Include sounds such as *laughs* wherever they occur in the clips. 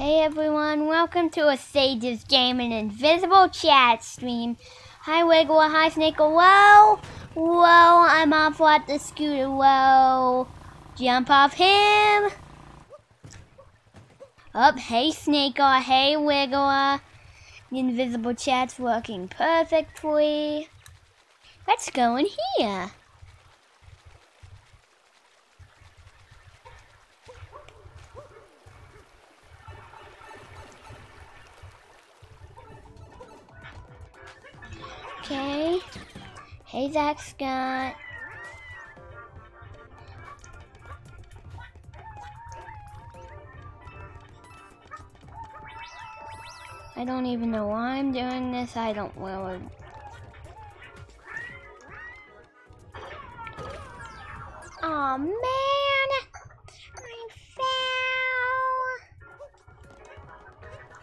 Hey everyone, welcome to a Sage's Game Gaming Invisible Chat stream. Hi Wiggle, hi Snake, whoa! Whoa, I'm off at the scooter, whoa! Jump off him! Up, hey Snake, hey Wiggle. The invisible chat's working perfectly. Let's go in here. Okay. Hey, Zach Scott. I don't even know why I'm doing this. I don't really. Oh man! I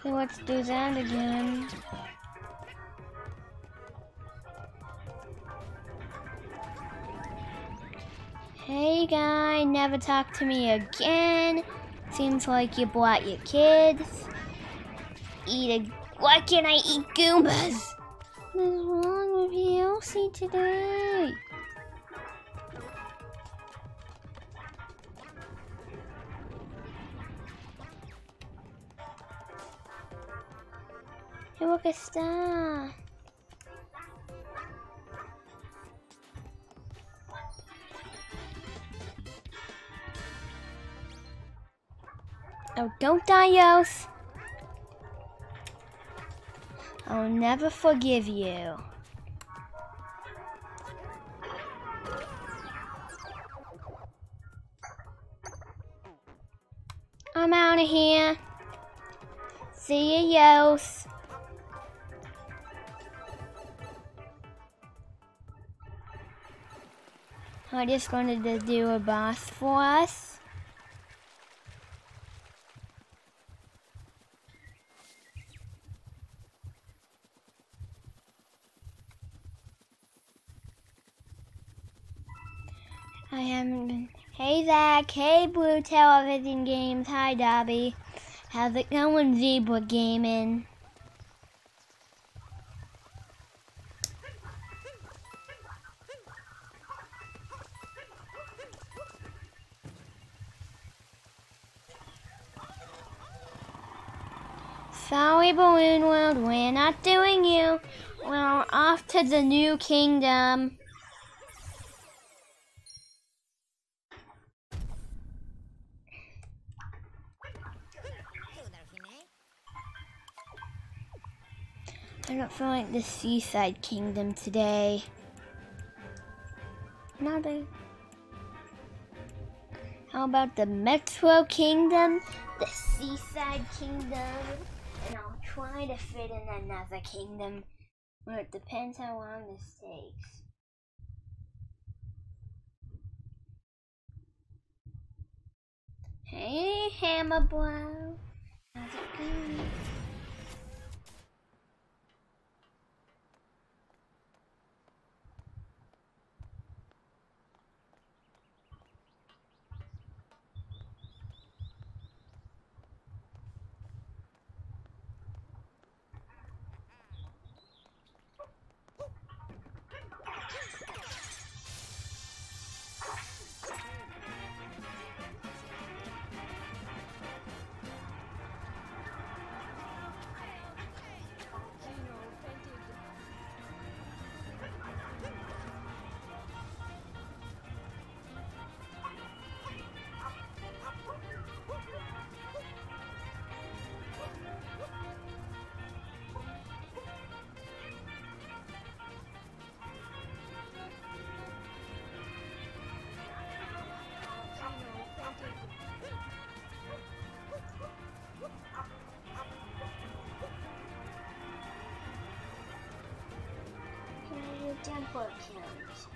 fell! Let's do that again. Hey guy, never talk to me again. Seems like you bought your kids. Eat a. Why can't I eat Goombas? What's wrong with you, Elsie, today? Hey, look, a star. Oh, don't die, Yos. I'll never forgive you. I'm out of here. See you, Yos. I just wanted to do a boss for us. I haven't been. Zach, hey Blue Television Games, hi Dobby. How's it going, Zebra Gaming? Sorry, Balloon World, we're not doing you. We're off to the new kingdom. I don't feel like the Seaside Kingdom today. Not a... How about the Metro Kingdom, the Seaside Kingdom, and I'll try to fit in another kingdom. Well, it depends how long this takes. Hey, Hammer Blow. How's it going? Temple kills.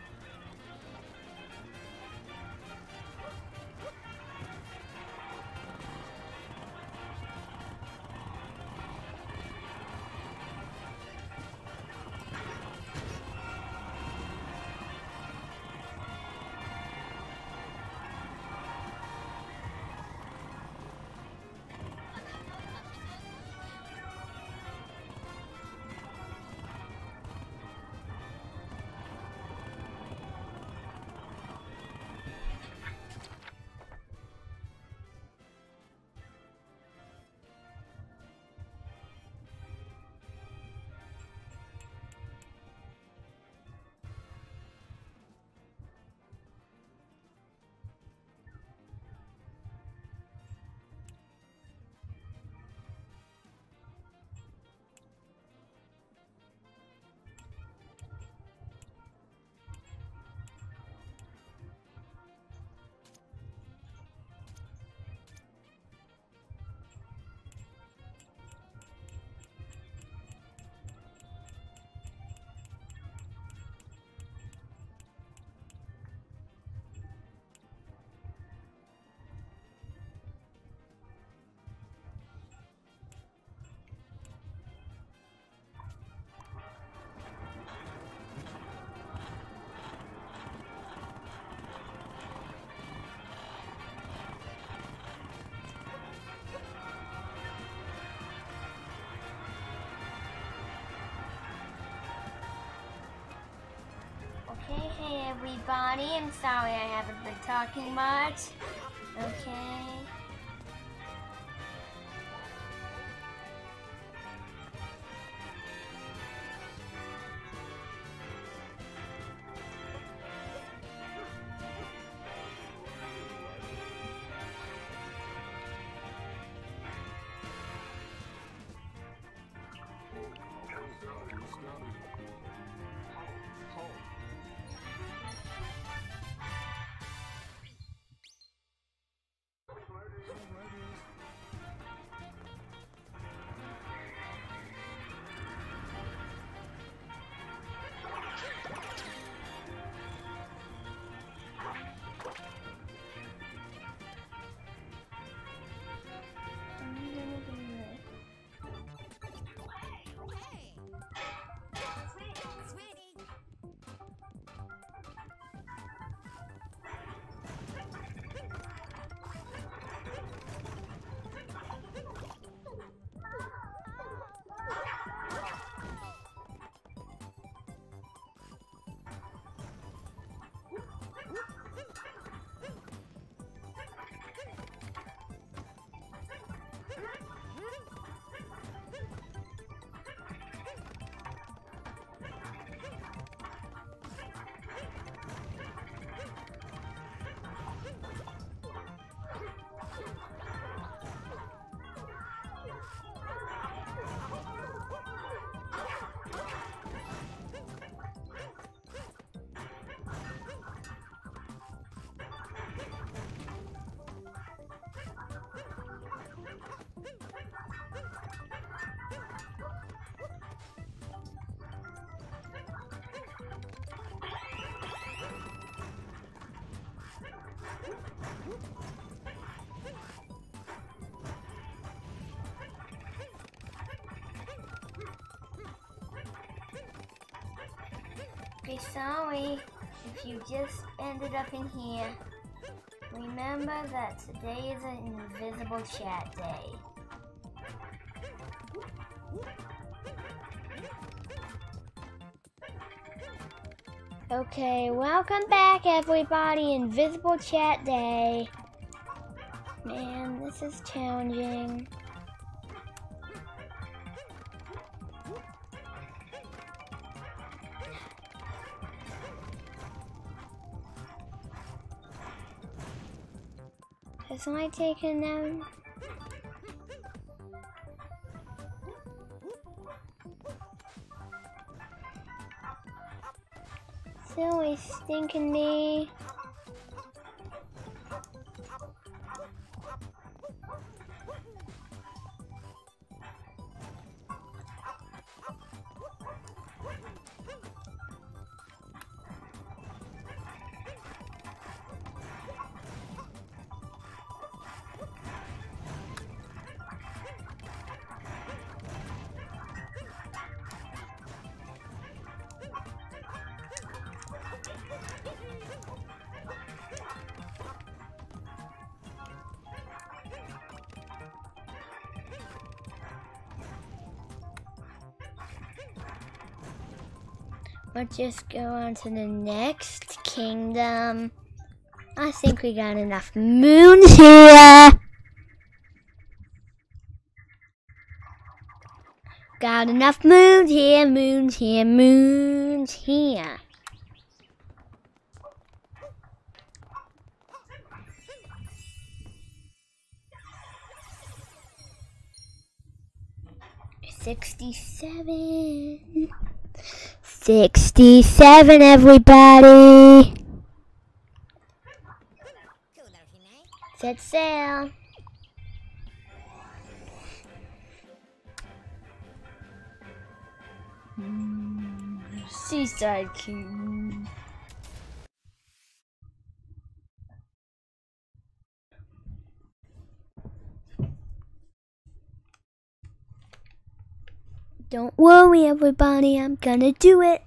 Hi, everybody. I'm sorry I haven't been talking much. Okay. Sorry if you just ended up in here. Remember that today is an invisible chat day. Okay, welcome back everybody, Invisible Chat Day. Man, this is challenging. Has I taking them? Silly stinking me. Let's just go on to the next kingdom. I think we got enough moons here. Got enough moons here, moons here, moons here. Sixty-seven. 67, everybody. Set sail. Seaside King. Don't worry, everybody, I'm gonna do it.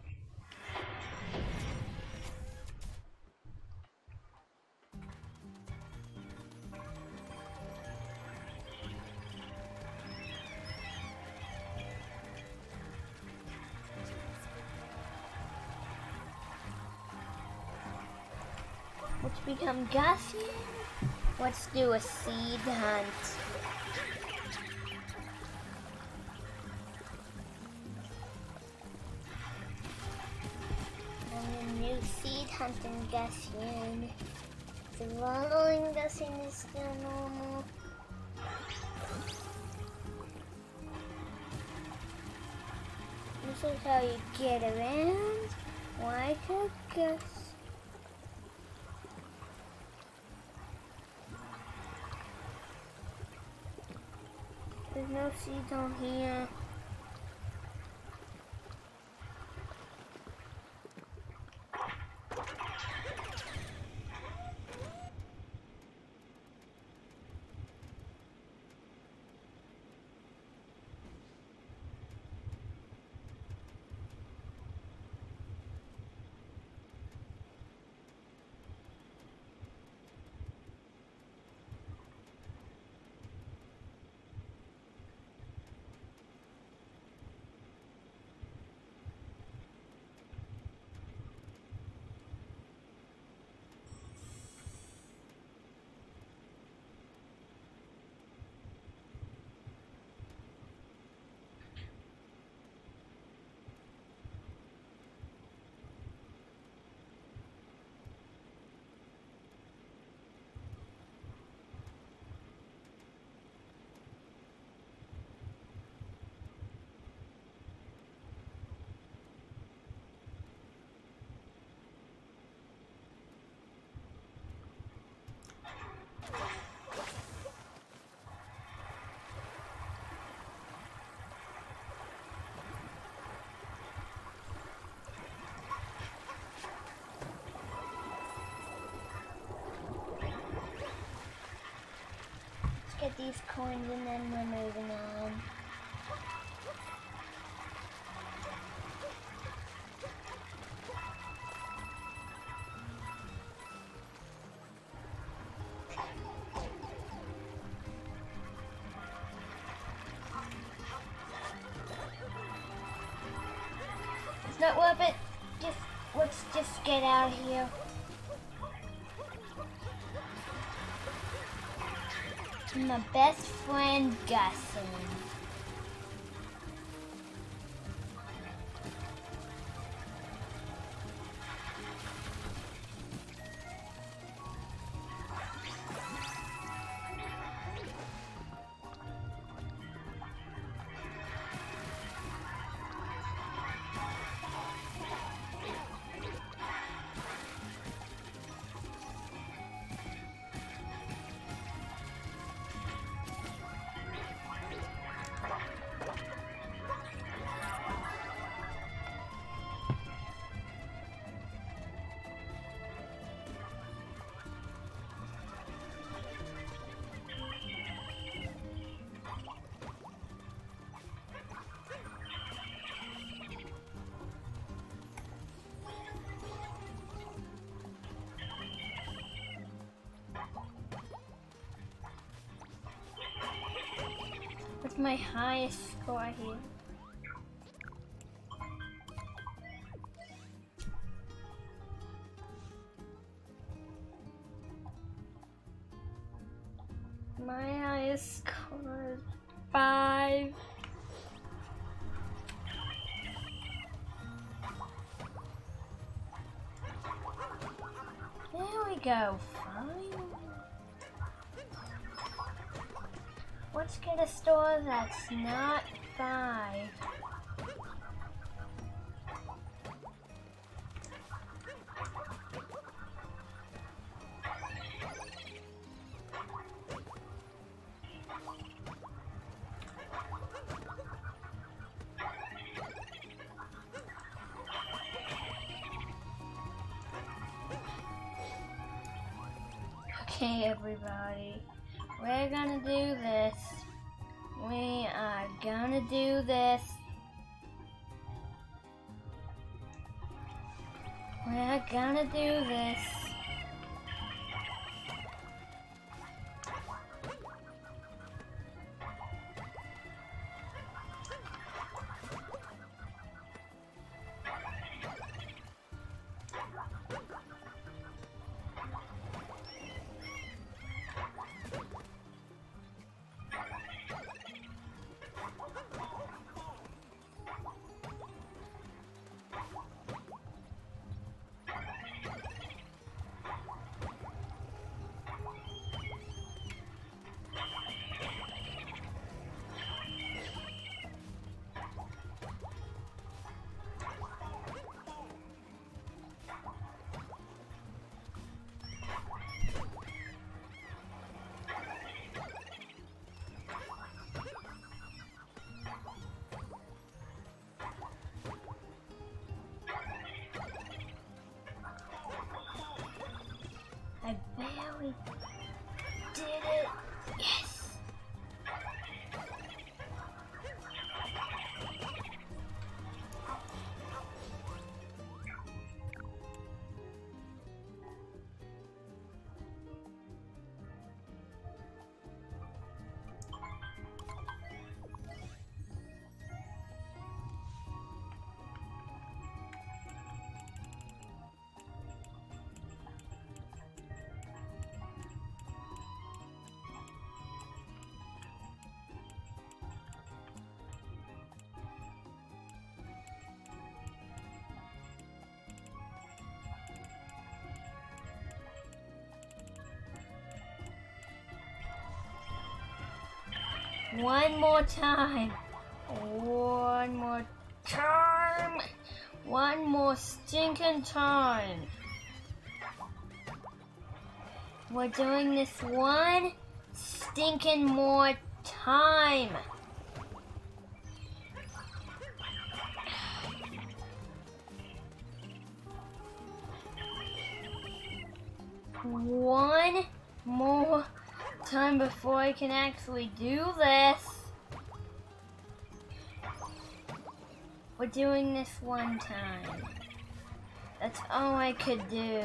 Let's become Gushen. Let's do a seed hunt. Seed hunting Gushen. The following Gushen is still normal. This is how you get around like a Gus. There's no seeds on here. These coins and then we're moving on. It's not worth it. Just let's just get out of here. My best friend Gushen. My highest score here? That's not five. Okay, everybody. We're gonna do this. We are gonna do this. We're gonna do this. Bye. One more time. One more time. One more stinking time. We're doing this one stinking more time. One more time before I can actually do this. We're doing this one time. That's all I could do.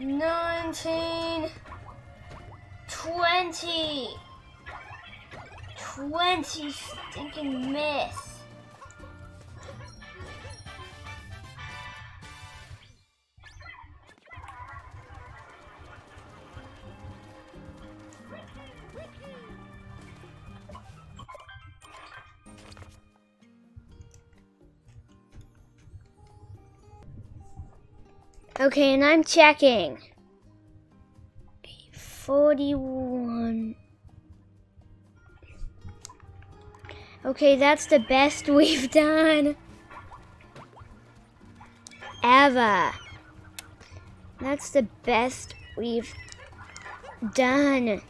19, 20, 20 stinking miss. Okay, and I'm checking. 41. Okay, that's the best *laughs* we've done. Ever. That's the best we've done.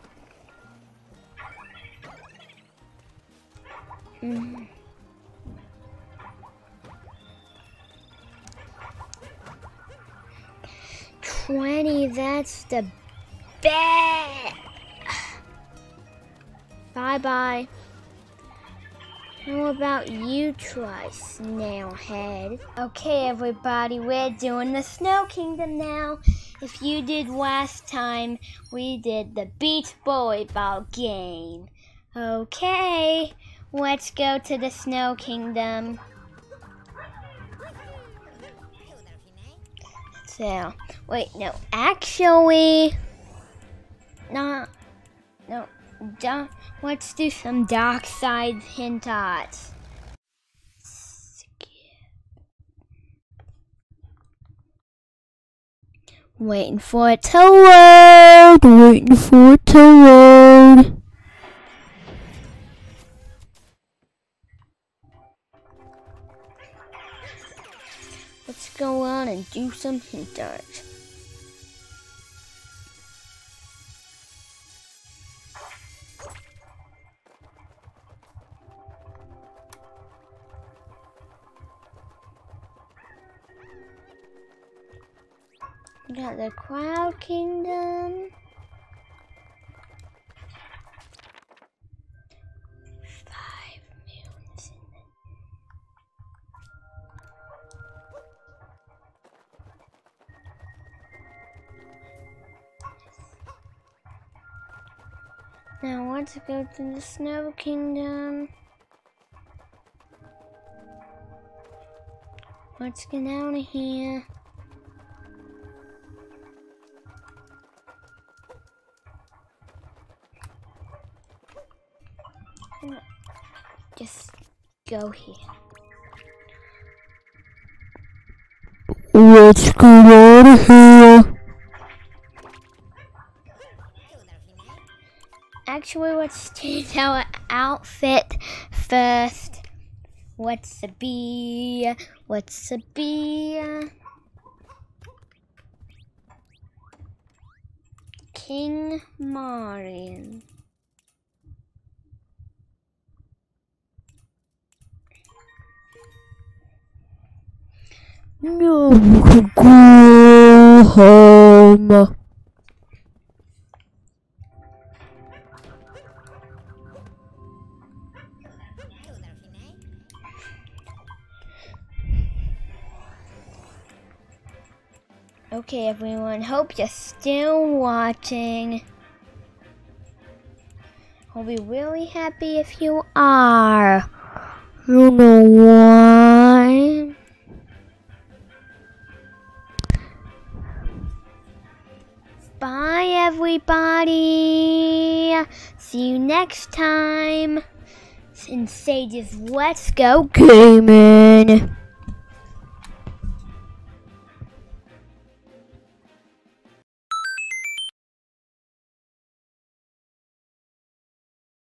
Mm. 20, that's the best. Bye-bye. How about you try, Snailhead? Okay, everybody, we're doing the Snow Kingdom now. If you did last time, we did the Beach Boy Volleyball game. Okay, let's go to the Snow Kingdom. So, wait, no, actually, not, no, let's do some dark side hints. Waiting for it to load, waiting for it to load. Go on and do some hint art. We got the Cloud Kingdom. Let's go to the Snow Kingdom. Let's get out of here. Just go here. Let's get out of here. Actually, let's change our outfit first. What's a bee? What's a bee? King Marion. No, go home. Okay, everyone. Hope you're still watching. I'll be really happy if you are. You know why? Bye, everybody. See you next time. And say just let's go Gaming.